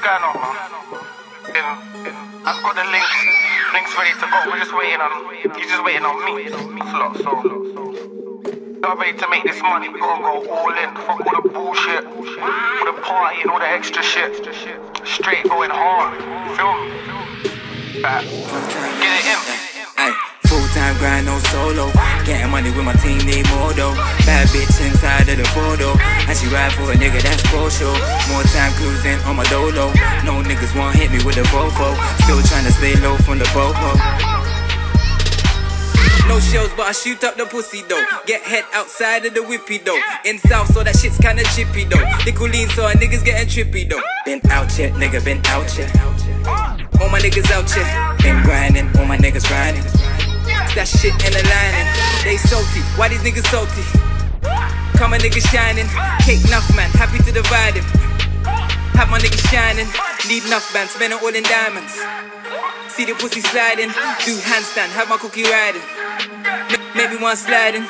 going on, man? I've got the links, links ready to go. We're just waiting on, you're just waiting on me. Slot, so. We're ready to make this money. We gotta go all in. Fuck all the bullshit, all the party and all the extra shit. Straight going hard. Feel me? Back. Get it in. Time grind, no solo. Getting money with my team, need more though. Bad bitch inside of the photo. And she ride for a nigga, that's for sure. More time cruising on my dolo. No niggas won't hit me with a Volvo. Still trying to stay low from the popo. No shows, but I shoot up the pussy though. Get head outside of the whippy though. In south, so that shit's kinda chippy though. Nickel lean, so a niggas getting trippy though. Been out yet, nigga, been out yet. All my niggas out here, been grinding, all my niggas grinding. That shit in the lining, they salty, why these niggas salty? Come my niggas shining, cake enough man, happy to divide him. Have my niggas shining, need enough man, spend it all in diamonds. See the pussy sliding, do handstand, have my cookie riding. Maybe one sliding.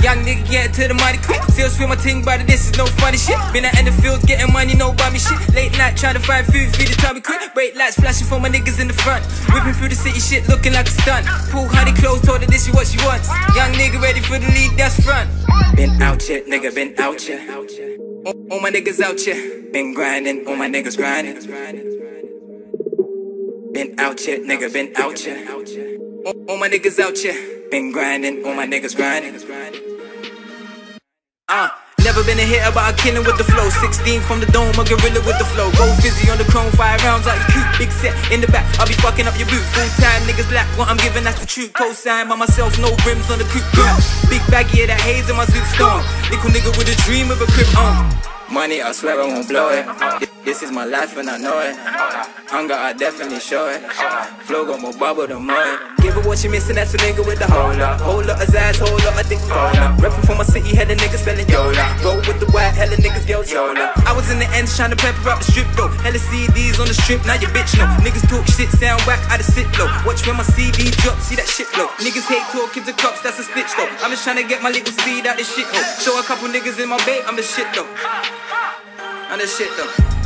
Young nigga getting to the money quick. Sales feel my ting, but this is no funny shit. Been out in the field getting money, no buy shit. Late night trying to find food, feed the tummy quick. Brake lights flashing for my niggas in the front. Whipping through the city shit, looking like a stunt. Pull honey clothes, told her this is what she wants. Young nigga ready for the lead, that's front. Been out yet, nigga, been out yet. All, all my niggas out here. Been grinding, all my niggas grinding. Been out yet, nigga, been out yet. All, all my niggas out here. Been grinding, all my niggas grinding. Uh, never been a hitter, but I killin' with the flow. 16 from the dome, a gorilla with the flow. Go fizzy on the chrome, five rounds out your coop. Big set in the back, I'll be fucking up your boot. Full time niggas lack what I'm giving, that's the truth. Co-sign by myself, no rims on the coupe. Big baggy, yeah, that haze in my zoot storm. Nickel nigga with a dream of a crib on. Money, I swear I won't blow it. This is my life and I know it. Hunger, I definitely show it. Flow got more bubble than mud. Give her what she missing, that's a nigga with the whole lot. Whole lot of ass, whole lot of dick roller. Reppin' for my city, hella niggas spelling Yola. Roll with the white, hella niggas yell Yola. I was in the ends trying to pepper up the strip though. Hella CDs on the strip, now your bitch know. Niggas talk shit, sound whack, I just sit low. Watch when my CD drop, see that shit blow. Niggas hate talking to cops, that's a stitch though. I'm just trying to get my little speed out this shit though. Show a couple niggas in my bait, I'm the shit though. I'm the shit though.